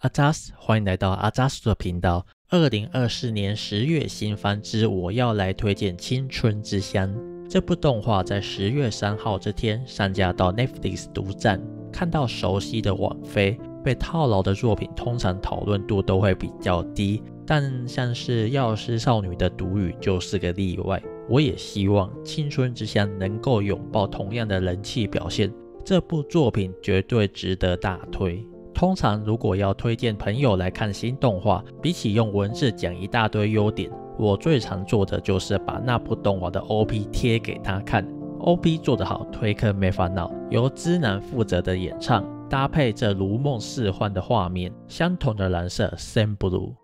阿扎斯，欢迎来到阿扎斯的频道。二零二四年十月新番之我要来推荐《青春之乡》这部动画，在十月三号这天上架到 Netflix 独占。看到熟悉的网飞被套牢的作品，通常讨论度都会比较低，但像是《药师少女》的独语就是个例外。我也希望《青春之乡》能够拥抱同样的人气表现，这部作品绝对值得大推。通常，如果要推荐朋友来看新动画，比起用文字讲一大堆优点，我最常做的就是把那部动画的 OP 贴给他看。OP 做得好，推坑没烦恼。由知南负责的演唱，搭配这如梦似幻的画面，相同的蓝色，Same Blue。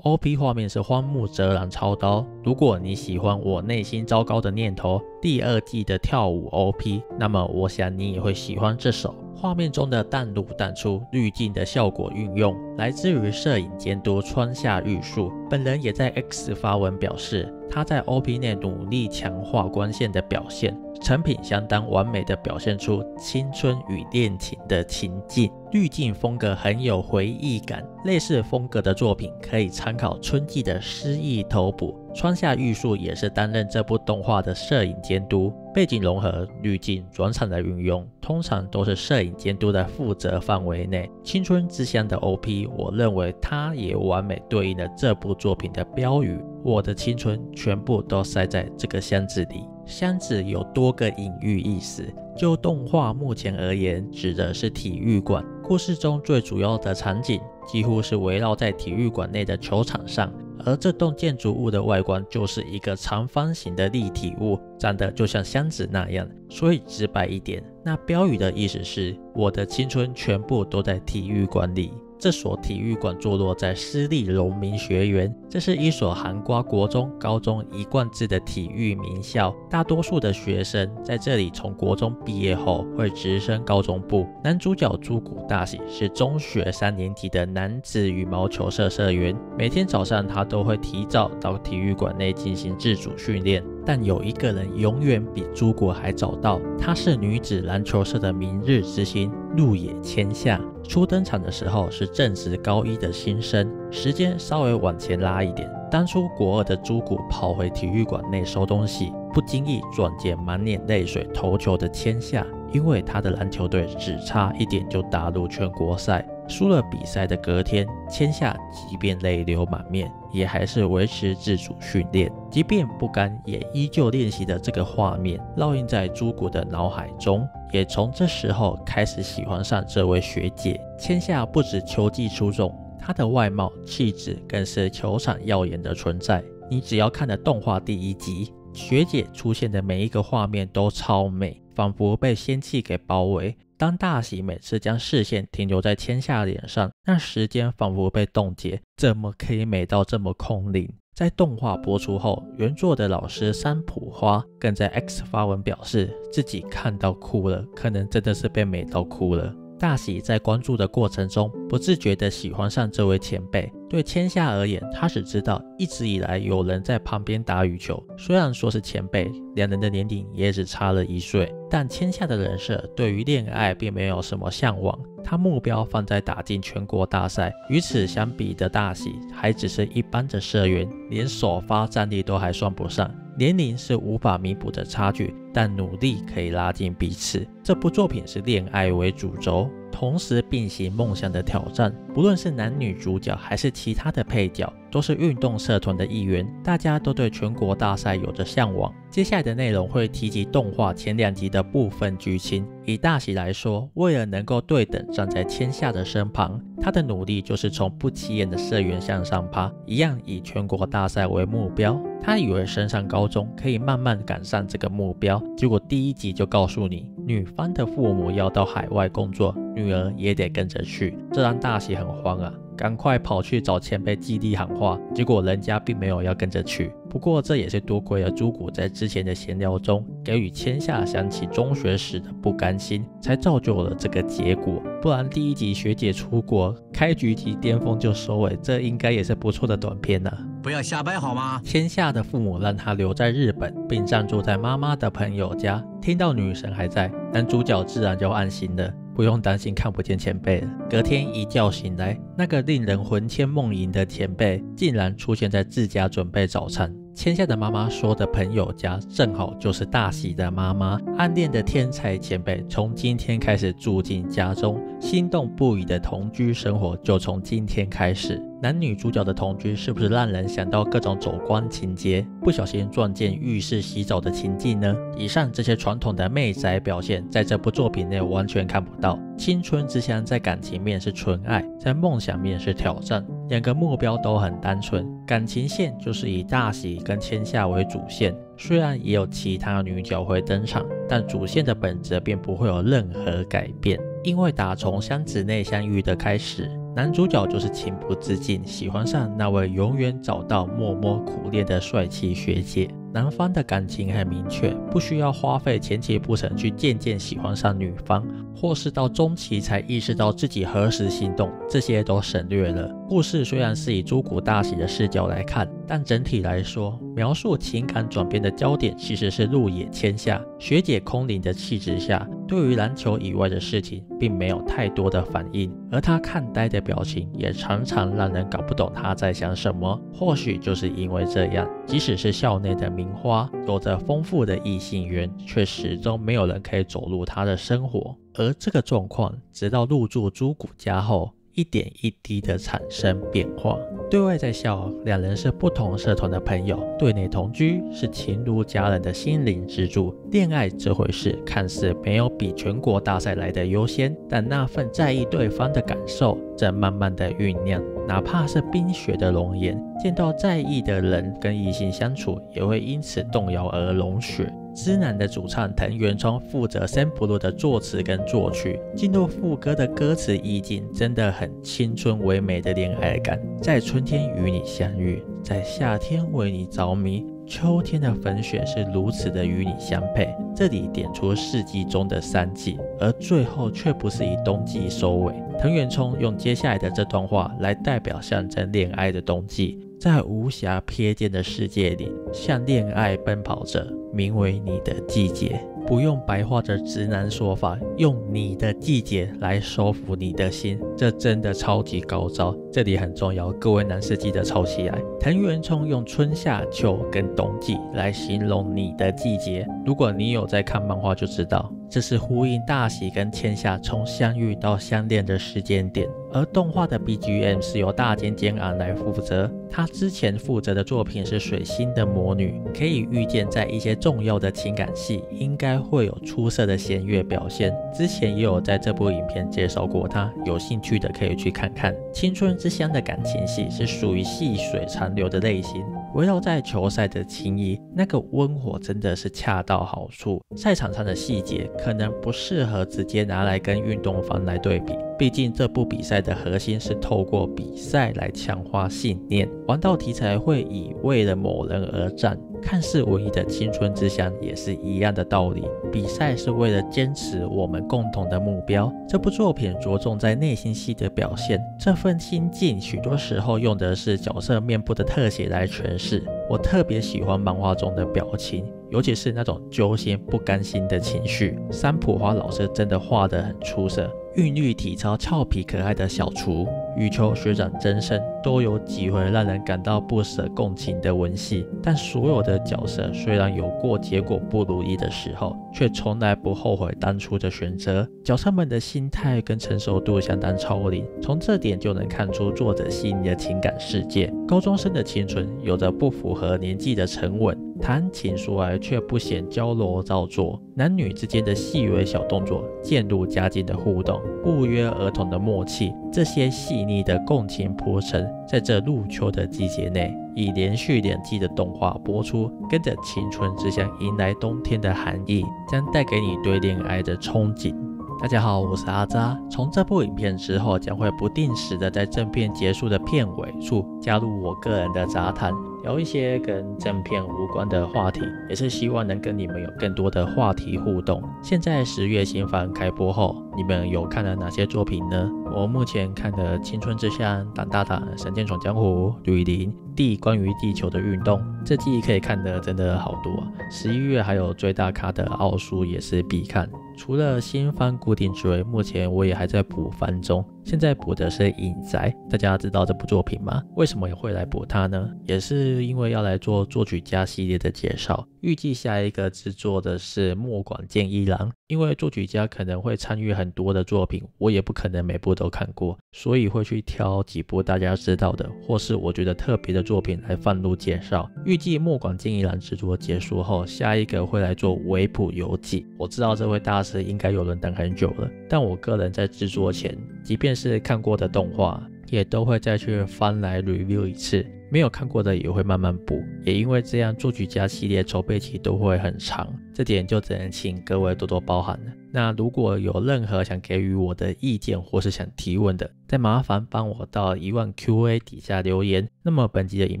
O.P. 画面是荒木哲郎操刀。如果你喜欢我内心糟糕的念头第二季的跳舞 O.P.，那么我想你也会喜欢这首。画面中的淡入淡出滤镜的效果运用，来自于摄影监督川下玉树。本人也在 X 发文表示，他在 O.P. 内努力强化光线的表现。成品相当完美的表现出青春与恋情的情境，滤镜风格很有回忆感。类似风格的作品可以参考春季的诗意头补。川下玉树也是担任这部动画的摄影监督，背景融合、滤镜、转场的运用，通常都是摄影监督的负责范围内。青春之乡的 OP，我认为它也完美对应了这部作品的标语：我的青春全部都塞在这个箱子里。箱子有多个隐喻意思。就动画目前而言，指的是体育馆。故事中最主要的场景几乎是围绕在体育馆内的球场上。而这栋建筑物的外观就是一个长方形的立体物，长得就像箱子那样。所以直白一点，那标语的意思是：我的青春全部都在体育馆里。这所体育馆坐落在私立荣民学园，这是一所含瓜国中、高中一贯制的体育名校。大多数的学生在这里从国中毕业后会直升高中部。男主角朱古大喜是中学三年级的男子羽毛球社社员，每天早上他都会提早到体育馆内进行自主训练。但有一个人永远比朱古还早到，她是女子篮球社的明日之星鹿野千夏。初登场的时候是正值高一的新生，时间稍微往前拉一点。当初国二的朱古跑回体育馆内收东西，不经意撞见满脸泪水投球的千夏，因为他的篮球队只差一点就打入全国赛。输了比赛的隔天，千夏即便泪流满面，也还是维持自主训练。即便不甘，也依旧练习的这个画面，烙印在朱古的脑海中。也从这时候开始喜欢上这位学姐。千夏不止球技出众，她的外貌气质更是球场耀眼的存在。你只要看了动画第一集，学姐出现的每一个画面都超美，仿佛被仙气给包围。当大喜每次将视线停留在千夏脸上，那时间仿佛被冻结，怎么可以美到这么空灵？在动画播出后，原作的老师三浦花更在 X 发文表示自己看到哭了，可能真的是被美到哭了。大喜在关注的过程中，不自觉地喜欢上这位前辈。对千夏而言，他只知道一直以来有人在旁边打羽球。虽然说是前辈，两人的年龄也只差了一岁，但千夏的人设对于恋爱并没有什么向往。他目标放在打进全国大赛。与此相比的大喜，还只是一般的社员，连首发战力都还算不上。年龄是无法弥补的差距，但努力可以拉近彼此。这部作品是恋爱为主轴，同时并行梦想的挑战。不论是男女主角还是其他的配角，都是运动社团的一员，大家都对全国大赛有着向往。接下来的内容会提及动画前两集的部分剧情。以大喜来说，为了能够对等站在千夏的身旁，他的努力就是从不起眼的社员向上爬，一样以全国大赛为目标。他以为升上高中可以慢慢赶上这个目标，结果第一集就告诉你，女方的父母要到海外工作，女儿也得跟着去，这让大喜很慌啊。赶快跑去找前辈基地喊话，结果人家并没有要跟着去。不过这也是多亏了朱古在之前的闲聊中给予千夏想起中学时的不甘心，才造就了这个结果。不然第一集学姐出国，开局即巅峰就收尾，这应该也是不错的短片呢。不要瞎掰好吗？千夏的父母让他留在日本，并暂住在妈妈的朋友家。听到女神还在，男主角自然就安心了，不用担心看不见前辈了。隔天一觉醒来，那个令人魂牵梦萦的前辈竟然出现在自家准备早餐。千夏的妈妈说的朋友家，正好就是大喜的妈妈。暗恋的天才前辈从今天开始住进家中，心动不已的同居生活就从今天开始。男女主角的同居是不是让人想到各种走光情节？不小心撞见浴室洗澡的情境呢？以上这些传统的媚宅表现，在这部作品内完全看不到。青春之乡在感情面是纯爱，在梦想面是挑战，两个目标都很单纯。感情线就是以大喜跟千夏为主线，虽然也有其他女角会登场，但主线的本质便不会有任何改变，因为打从箱子内相遇的开始。男主角就是情不自禁喜欢上那位永远找到默默苦练的帅气学姐。男方的感情很明确，不需要花费前期铺陈去渐渐喜欢上女方，或是到中期才意识到自己何时心动，这些都省略了。故事虽然是以朱古大喜的视角来看，但整体来说，描述情感转变的焦点其实是路野千夏学姐空灵的气质下，对于篮球以外的事情并没有太多的反应，而她看呆的表情也常常让人搞不懂她在想什么。或许就是因为这样，即使是校内的名。花有着丰富的异性缘，却始终没有人可以走入他的生活。而这个状况，直到入住朱古家后，一点一滴的产生变化。对外在校，两人是不同社团的朋友；对内同居，是情如家人的心灵支柱。恋爱这回事，看似没有比全国大赛来的优先，但那份在意对方的感受，正慢慢的酝酿。哪怕是冰雪的容颜，见到在意的人跟异性相处，也会因此动摇而融雪。知南的主唱藤原聪负责《三不露》的作词跟作曲，进入副歌的歌词意境真的很青春唯美的恋爱感。在春天与你相遇，在夏天为你着迷，秋天的粉雪是如此的与你相配。这里点出四季中的三季，而最后却不是以冬季收尾。藤原聪用接下来的这段话来代表象征恋爱的冬季。在无暇瞥见的世界里，向恋爱奔跑着，名为你的季节。不用白话的直男说法，用你的季节来收服你的心，这真的超级高招。这里很重要，各位男士记得抄起来。藤原聪用春夏秋跟冬季来形容你的季节，如果你有在看漫画，就知道。这是呼应大喜跟千夏从相遇到相恋的时间点，而动画的 BGM 是由大间间安来负责。他之前负责的作品是水星的魔女，可以预见在一些重要的情感戏应该会有出色的弦乐表现。之前也有在这部影片介绍过他，有兴趣的可以去看看。青春之乡的感情戏是属于细水长流的类型。围绕在球赛的情谊，那个温火真的是恰到好处。赛场上的细节可能不适合直接拿来跟运动方来对比，毕竟这部比赛的核心是透过比赛来强化信念。玩到题材会以为了某人而战。看似唯一的青春之乡也是一样的道理。比赛是为了坚持我们共同的目标。这部作品着重在内心戏的表现，这份心境许多时候用的是角色面部的特写来诠释。我特别喜欢漫画中的表情，尤其是那种揪心不甘心的情绪。三浦花老师真的画得很出色。韵律体操、俏皮可爱的小厨、羽球学长真身，都有几回让人感到不舍共情的文戏。但所有的角色虽然有过结果不如意的时候，却从来不后悔当初的选择。角色们的心态跟成熟度相当超龄，从这点就能看出作者细腻的情感世界。高中生的青春有着不符合年纪的沉稳。谈情说爱却不显娇柔造作，男女之间的细微小动作，渐入佳境的互动，不约而同的默契，这些细腻的共情铺陈，在这入秋的季节内，以连续两季的动画播出，跟着青春之乡迎来冬天的寒意，将带给你对恋爱的憧憬。大家好，我是阿扎。从这部影片之后，将会不定时的在正片结束的片尾处加入我个人的杂谈。聊一些跟正片无关的话题，也是希望能跟你们有更多的话题互动。现在十月新番开播后，你们有看了哪些作品呢？我目前看的《青春之夏》《胆大胆》《神剑闯江湖》《吕林》《地关于地球的运动》，这季可以看的真的好多啊！十一月还有最大咖的奥数也是必看。除了新番固定之外，目前我也还在补番中。现在补的是《影宅》，大家知道这部作品吗？为什么也会来补它呢？也是因为要来做作曲家系列的介绍。预计下一个制作的是莫广健一郎，因为作曲家可能会参与很多的作品，我也不可能每部都都看过，所以会去挑几部大家知道的，或是我觉得特别的作品来放入介绍。预计木广静一郎制作结束后，下一个会来做维普游记。我知道这位大师应该有人等很久了，但我个人在制作前，即便是看过的动画，也都会再去翻来 review 一次。没有看过的也会慢慢补，也因为这样，作曲家系列筹备期都会很长，这点就只能请各位多多包涵了。那如果有任何想给予我的意见或是想提问的，再麻烦帮我到一万 Q A 底下留言。那么本集的影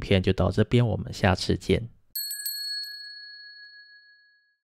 片就到这边，我们下次见。